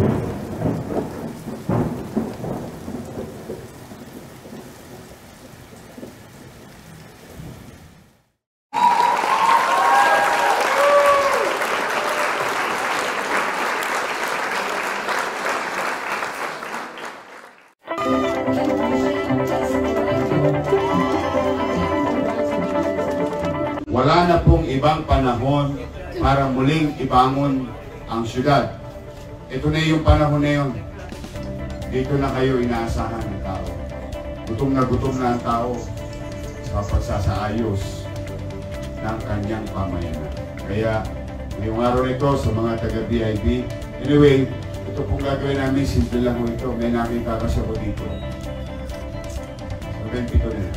Wala na pong ibang panahon para muling ibangon ang syudad. Ito na yung panahon na yun. Dito na kayo inaasahan ng tao. Gutom na gutom na ang tao sa pagsasaayos ng kanyang pamayanan. Kaya, ngayong araw na ito sa mga taga-BIB, anyway, ito pong gagawin namin, simple lang ito. May nakita kasi ako dito. So, 20 ko na yan.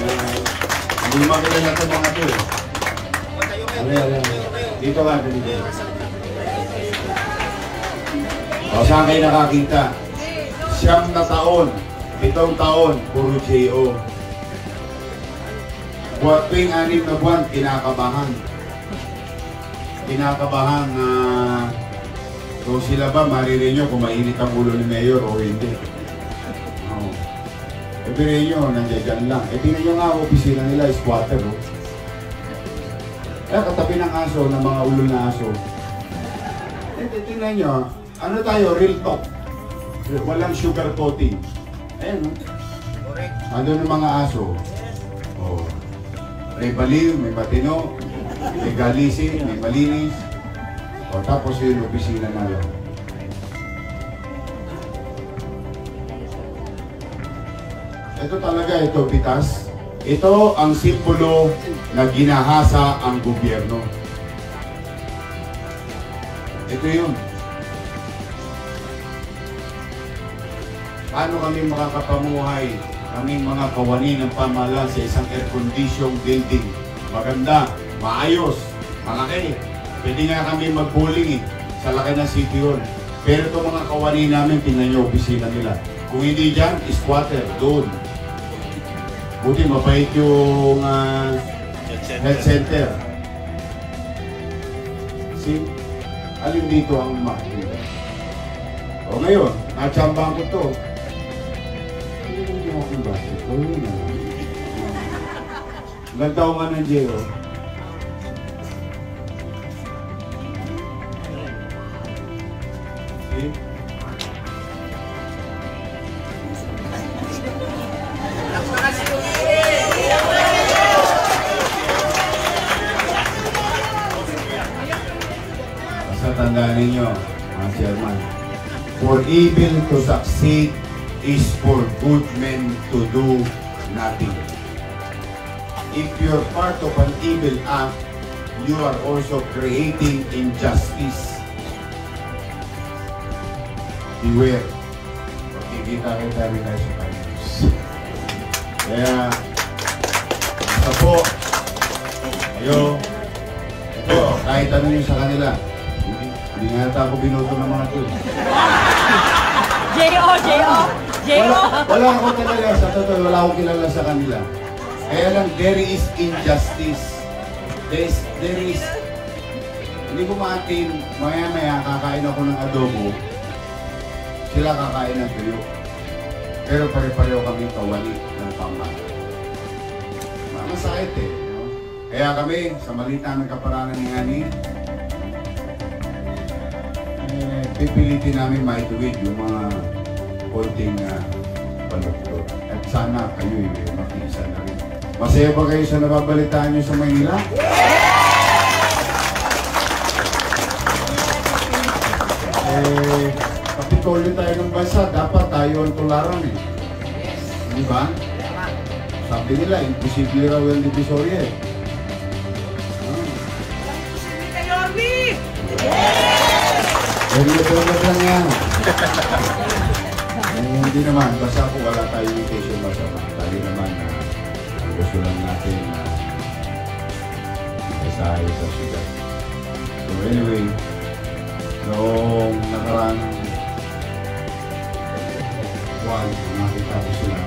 Ayan. Hindi makilala ito mga ito eh. Dito ka, dito. O, saan kayo nakakita? Siyam na taon, pitong taon, puro J.O. Buwan, tuwing anim na buwan, kinakabahan. Kinakabahan na kung sila ba, maririnig nyo kung mainit ang ulo ni Mayor o hindi. Oh. E bilhin nyo, nandiyan lang. E tingnan nyo nga, opisina nila, squatter. Oh. Eh, katabi ng aso, ng mga ulo na aso. Eh, tingnan nyo, ano tayo, real talk. Walang sugar coating. Ayan, no? Ano ng mga aso? Oh. May baliw, may matino, may galisi, may malinis. O tapos yun, opisina na lang. Ito talaga, ito, bitas. Ito ang simbolo na ginahasa ang gobyerno. Ito yun. Paano kami makakapamuhay kaming mga kawani ng pamahalaan sa isang air-conditioned building? Maganda, maayos, malaki. Pwede nga kami mag-bowling eh, sa laki ng City Hall. Pero itong mga kawani namin, tingnan nyo opisina nila. Kung hindi dyan, squatter, doon. Buti mabait yung ah, health center. See? Alin dito ang makikita? O ngayon, natsambang ko to. Hindi mo hindi ako ng bakit. O yun na. Ganda ko nga ng J.O. See? Basta tandaan ninyo, mga chairman, for evil to succeed is for good men to do nothing. If you're part of an evil act, you are also creating injustice. Beware. Magkikita kayo tayo tayo sa finance. Kaya, basta po, kayo, ito, kahit ano yung sa kanila, hindi, hindi nga ata ako binoto ng mga to. J.O. J.O. Wala, wala ako talaga sa totoo, wala akong kilala sa kanila. Kaya lang, there is injustice. There is, there is, hindi ko maatin, maya-maya kakain ako ng adobo, sila kakain ng tuyo. Pero pare-pareho kami kawali ng pamahalaan. Masakit eh. No? Kaya kami, sa maliit namin kaparanan ni Ani, eh, pipilitin namin maituwid yung mga konting uh, baluktot. At sana kayo eh, makisa na rin. Masaya ba kayo sa nababalitaan nyo sa Maynila? Eh, kapitolyo tayo ng bansa, dapat tayo ang tularan eh. Di ba? Sabi nila, imposible raw yung divisoria eh. Ah. Bernard lang yan. Hindi naman, basta po wala tayo intention masama. Tayo naman na ang gusto lang natin na isahay sa syudad. So anyway, noong nakarang buwan, nakita ko sila.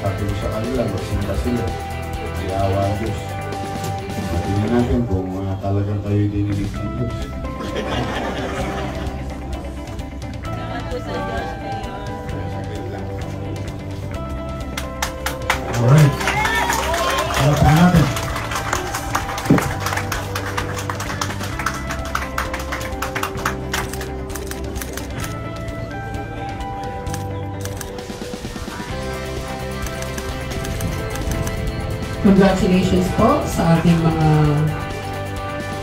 Sabi ko sa kanila, magsimba sila. Siyawa ang Diyos. Tingnan natin kung uh, talagang kayo dinilig ng Diyos. Alright. Palapakan natin. Congratulations po sa ating mga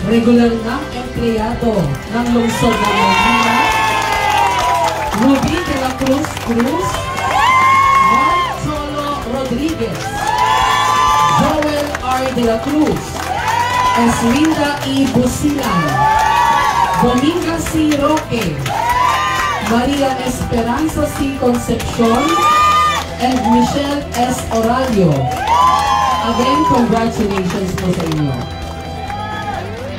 regular na empleyado ng lungsod ng Maynila. Ruby de la Cruz Cruz, Rodriguez, Joel R. de la Cruz, Eslinda E. Busilan, Dominga C. Roque, Maria Esperanza C. Concepcion, and Michelle S. Oralio. Again, congratulations po sa inyo.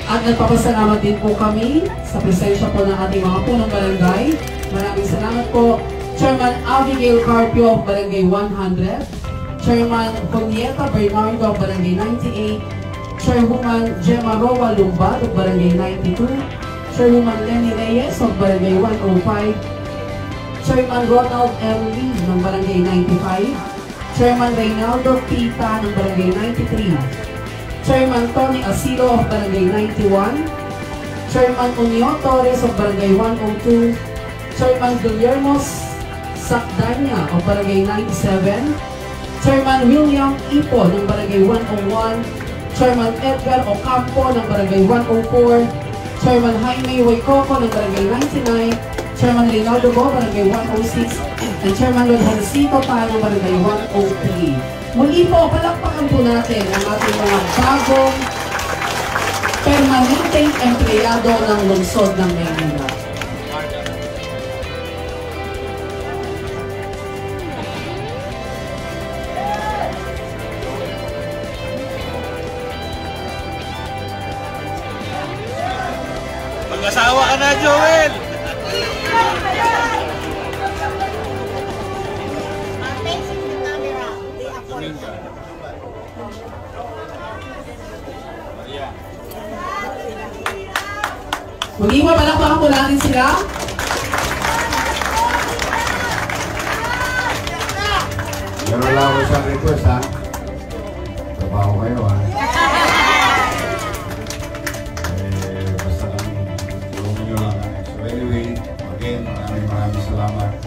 At nagpapasalamat din po kami sa presensya po ng ating mga punong barangay. Maraming salamat po. Chairman Abigail Carpio of Barangay 100. Chairman Julieta Bernardo Barangay 98. Chairwoman Gemma Roa Lumbad of Barangay 92. Chairwoman Lenny Reyes of Barangay 105. Chairman Ronald M. Lee ng Barangay 95. Chairman Reynaldo Pita ng Barangay 93. Chairman Tony Asilo of Barangay 91. Chairman Unio Torres of Barangay 102. Chairman Guillermo Sakdanya of Barangay 97. Chairman William Ipo ng Barangay 101. Chairman Edgar Ocampo ng Barangay 104. Chairman Jaime Huaycoco ng Barangay 99. Chairman Leonardo Go, Barangay 106. And Chairman Rodhancito Pa ng Barangay 103. Muli po, palakpakan po natin ang ating mga bagong permanenteng empleyado ng lungsod ng Maynila. Mag-asawa ka na, Joel! Appoint. Muli po, natin sila. Meron lang ako isang request ha. Trabaho kayo ha. Maraming maraming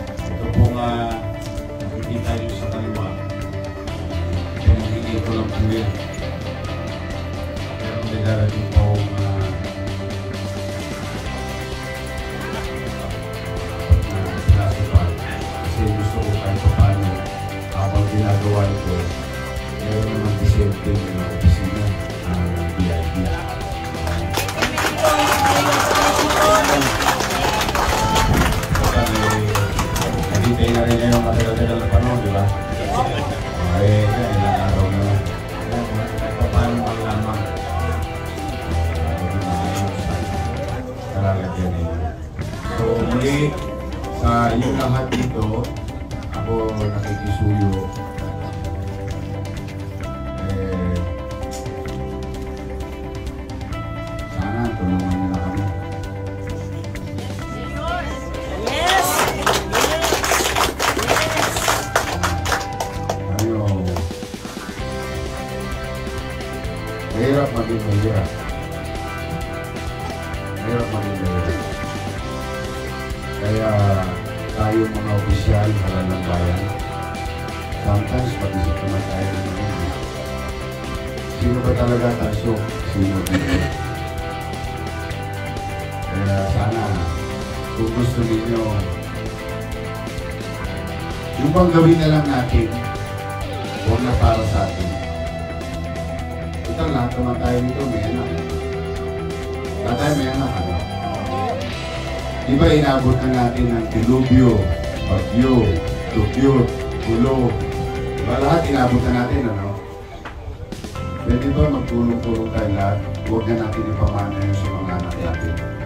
So, muli, sa inyong lahat dito, ako nakikisuyo. Eh, sana tulungan niyo na kami. Yes! Ano, mahirap maging mahirap. Mahirap maging mahirap. Kaya tayo mga opisyal, halal ng bayan, sometimes mag-isip naman tayo ng mga. Sino ba talaga taso? Sino dito? Kaya sana, kung gusto ninyo, yung bang gawin na lang natin, huwag na para sa atin. Ito lahat naman tayo dito, may anak. Lahat tayo may anak, ano? Di ba inabot na natin ng dilubyo, bagyo, tugyo, gulo. Di ba lahat inabot na natin, ano? Pwede ba magtulong-tulong tayo lahat? Huwag na natin ipamana yun sa mga anak natin.